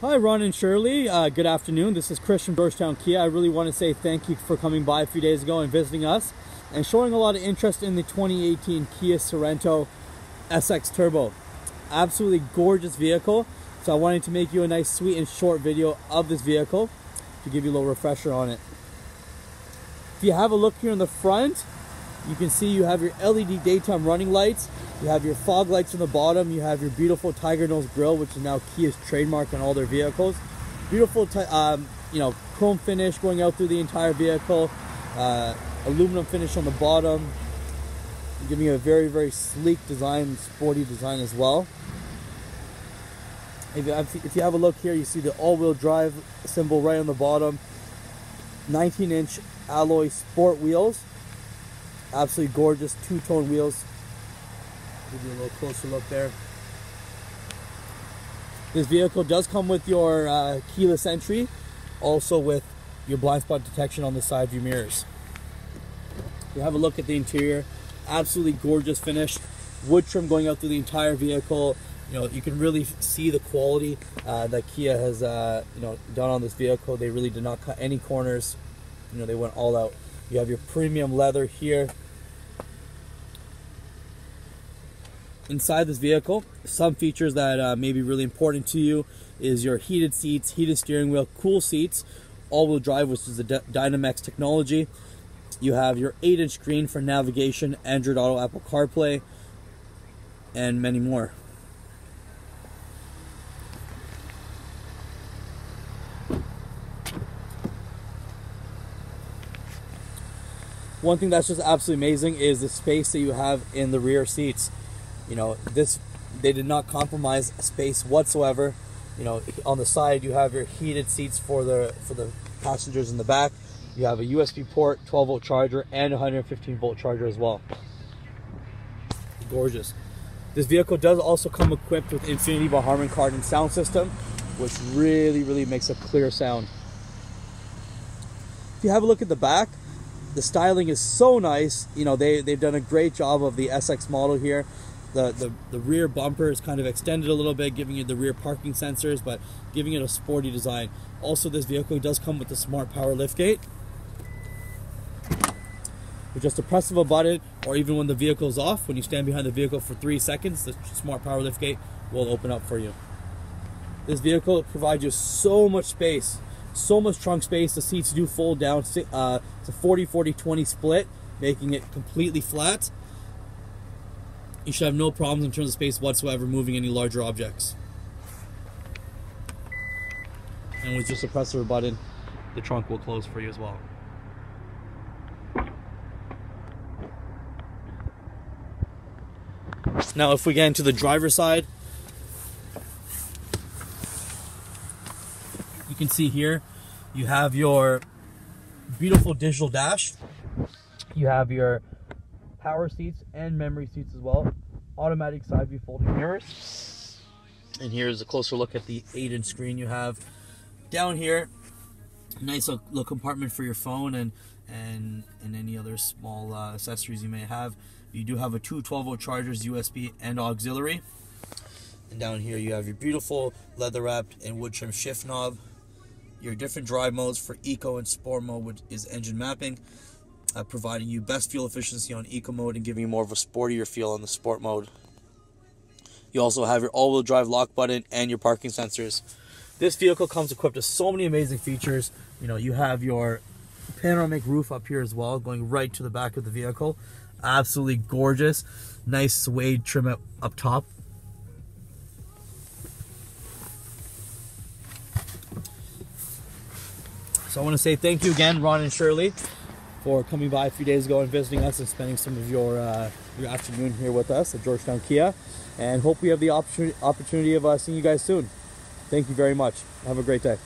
Hi, Ron and Shirley. Uh, good afternoon. This is Christian Georgetown Kia. I really want to say thank you for coming by a few days ago and visiting us and showing a lot of interest in the 2018 Kia Sorento SX Turbo. Absolutely gorgeous vehicle. So I wanted to make you a nice, sweet, and short video of this vehicle to give you a little refresher on it. If you have a look here in the front, you can see you have your LED daytime running lights. You have your fog lights on the bottom. You have your beautiful tiger nose grille, which is now Kia's trademark on all their vehicles. Beautiful, um, you know, chrome finish going out through the entire vehicle. Uh, aluminum finish on the bottom, giving you a very, very sleek design, sporty design as well. If you, have, if you have a look here, you see the all-wheel drive symbol right on the bottom. 19-inch alloy sport wheels. Absolutely gorgeous two-tone wheels. Give you a little closer look there. This vehicle does come with your uh, keyless entry, also with your blind spot detection on the side view mirrors. You have a look at the interior, absolutely gorgeous finish. Wood trim going out through the entire vehicle. You know, you can really see the quality uh, that Kia has, uh, you know, done on this vehicle. They really did not cut any corners. You know, they went all out. You have your premium leather here. Inside this vehicle, some features that uh, may be really important to you is your heated seats, heated steering wheel, cool seats, all-wheel drive, which is the Dynamax technology. You have your 8-inch screen for navigation, Android Auto, Apple CarPlay, and many more. One thing that's just absolutely amazing is the space that you have in the rear seats. You know, this they did not compromise space whatsoever. You know, on the side you have your heated seats for the for the passengers in the back. You have a USB port, 12 volt charger, and 115 volt charger as well. Gorgeous. This vehicle does also come equipped with Infinity by Harman Kardon sound system, which really, really makes a clear sound. If you have a look at the back, the styling is so nice. You know, they, they've done a great job of the SX model here. The, the, the rear bumper is kind of extended a little bit, giving you the rear parking sensors, but giving it a sporty design. Also, this vehicle does come with the smart power liftgate. With just a press of a button, or even when the vehicle is off, when you stand behind the vehicle for three seconds, the smart power liftgate will open up for you. This vehicle provides you so much space so much trunk space. The seats do fold down. Uh, it's a 40-40-20 split, making it completely flat. You should have no problems in terms of space whatsoever moving any larger objects. And with just a press of a button, the trunk will close for you as well. Now if we get into the driver's side, you can see here, you have your beautiful digital dash. You have your power seats and memory seats as well. Automatic side view folding mirrors. And here's a closer look at the 8 inch screen you have. Down here, nice little compartment for your phone and and and any other small uh, accessories you may have. You do have a two 12 volt chargers, USB and auxiliary. And down here you have your beautiful leather wrapped and wood trim shift knob your different drive modes for eco and sport mode which is engine mapping uh, providing you best fuel efficiency on eco mode and giving you more of a sportier feel on the sport mode. You also have your all-wheel drive lock button and your parking sensors. This vehicle comes equipped with so many amazing features. You know you have your panoramic roof up here as well going right to the back of the vehicle. Absolutely gorgeous. Nice suede trim up, up top. So I want to say thank you again, Ron and Shirley, for coming by a few days ago and visiting us and spending some of your uh, your afternoon here with us at Georgetown Kia. And hope we have the opportunity of uh, seeing you guys soon. Thank you very much. Have a great day.